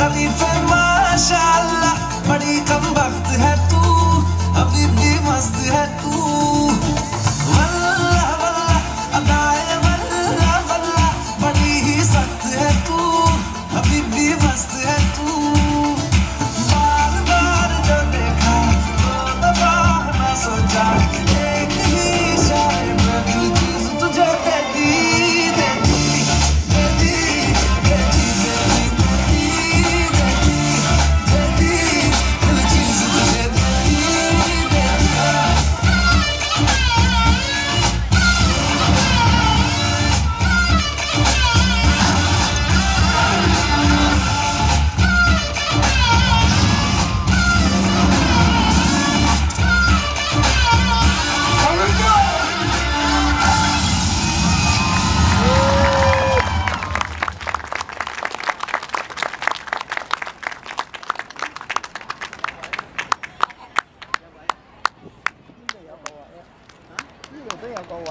arriva go away.